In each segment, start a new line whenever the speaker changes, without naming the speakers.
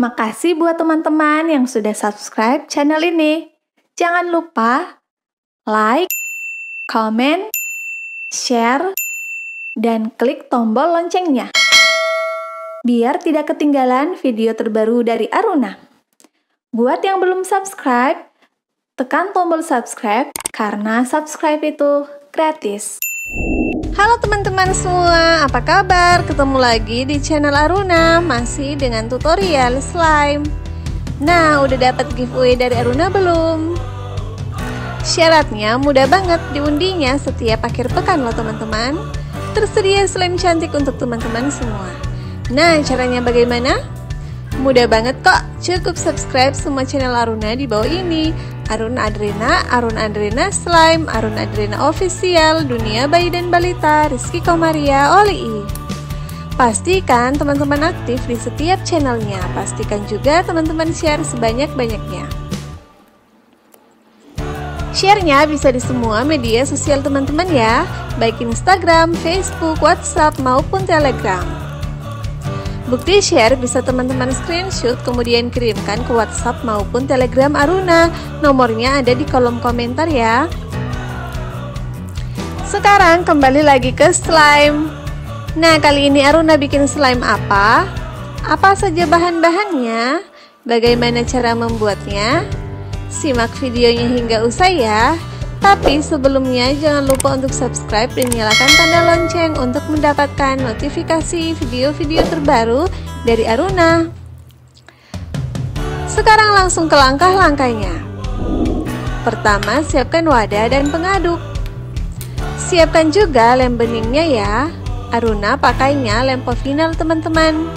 Makasih buat teman-teman yang sudah subscribe channel ini. Jangan lupa like, comment, share, dan klik tombol loncengnya. Biar tidak ketinggalan video terbaru dari Aruna. Buat yang belum subscribe, tekan tombol subscribe karena subscribe itu gratis.
Halo teman-teman semua, apa kabar? Ketemu lagi di channel Aruna, masih dengan tutorial slime. Nah, udah dapat giveaway dari Aruna belum? Syaratnya mudah banget diundinya setiap akhir pekan loh teman-teman. Tersedia slime cantik untuk teman-teman semua. Nah, caranya bagaimana? Mudah banget kok, cukup subscribe semua channel Aruna di bawah ini Arun Adrena, Arun Adrena Slime, Arun Adrena Official, Dunia Bayi dan Balita, Rizky Komaria, Oli. Pastikan teman-teman aktif di setiap channelnya, pastikan juga teman-teman share sebanyak-banyaknya. Share-nya bisa di semua media sosial teman-teman ya, baik Instagram, Facebook, WhatsApp, maupun Telegram. Bukti share bisa teman-teman screenshot kemudian kirimkan ke WhatsApp maupun Telegram Aruna. Nomornya ada di kolom komentar ya. Sekarang kembali lagi ke slime. Nah, kali ini Aruna bikin slime apa? Apa saja bahan-bahannya? Bagaimana cara membuatnya? Simak videonya hingga usai ya. Tapi sebelumnya jangan lupa untuk subscribe dan nyalakan tanda lonceng untuk mendapatkan notifikasi video-video terbaru dari Aruna. Sekarang langsung ke langkah-langkahnya. Pertama, siapkan wadah dan pengaduk. Siapkan juga lem beningnya ya. Aruna pakainya lem final teman-teman.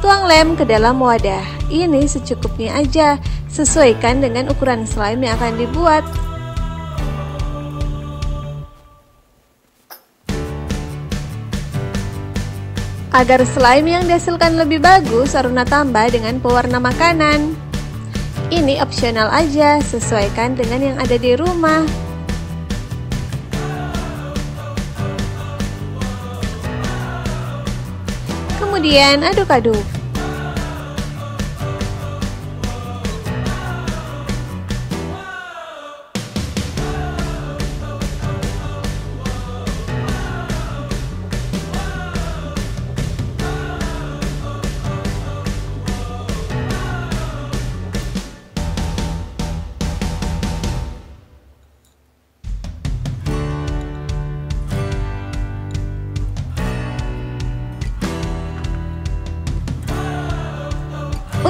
Tuang lem ke dalam wadah. Ini secukupnya aja, sesuaikan dengan ukuran slime yang akan dibuat. Agar slime yang dihasilkan lebih bagus, Aruna tambah dengan pewarna makanan. Ini opsional aja, sesuaikan dengan yang ada di rumah. Kemudian aduk-aduk.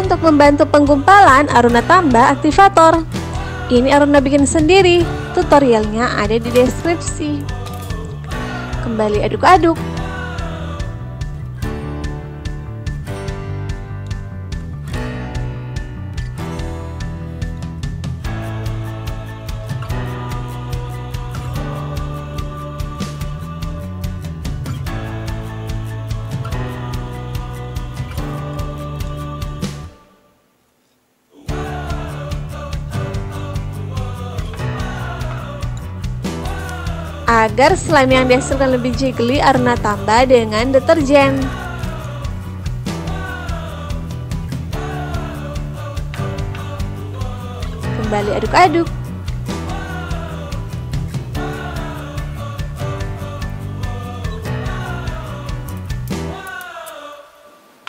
Untuk membantu penggumpalan, Aruna tambah aktivator. Ini Aruna bikin sendiri, tutorialnya ada di deskripsi. Kembali aduk-aduk. Agar slime yang dihasilkan lebih jiggly, Aruna tambah dengan deterjen. Kembali aduk-aduk.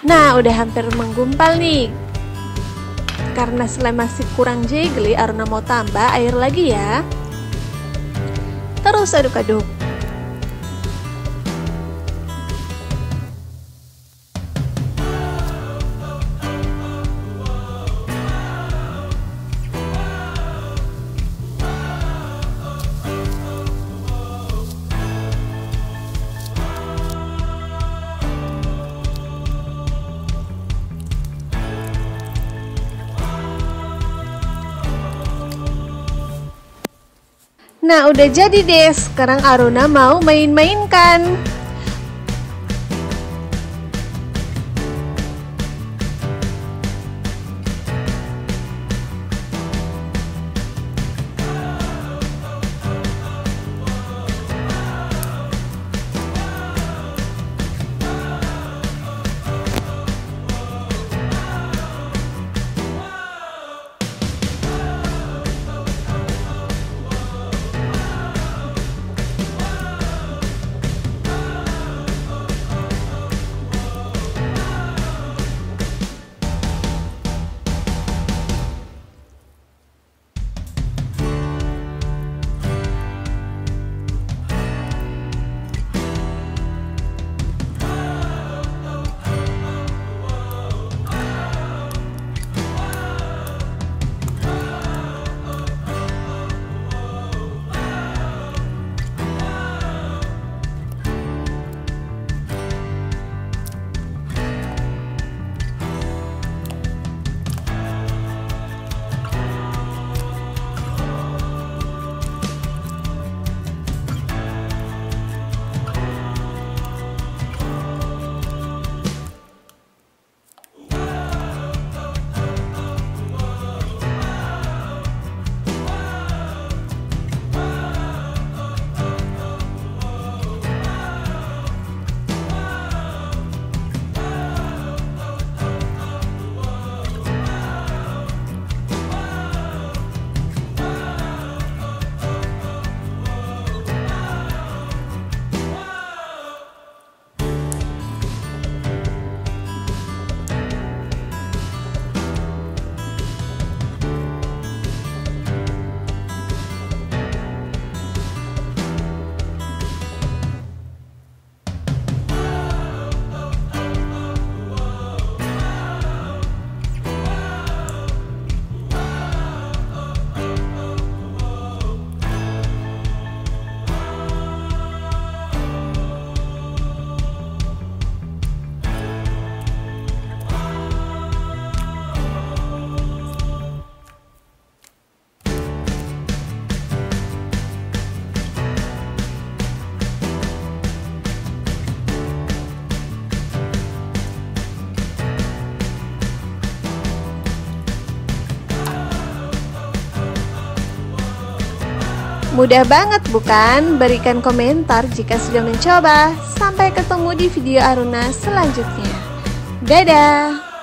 Nah, udah hampir menggumpal nih. Karena slime masih kurang jiggly, Aruna mau tambah air lagi ya. Terus aduk-aduk. Nah udah jadi deh, sekarang Aruna mau main-mainkan Mudah banget bukan? Berikan komentar jika sudah mencoba. Sampai ketemu di video Aruna selanjutnya. Dadah!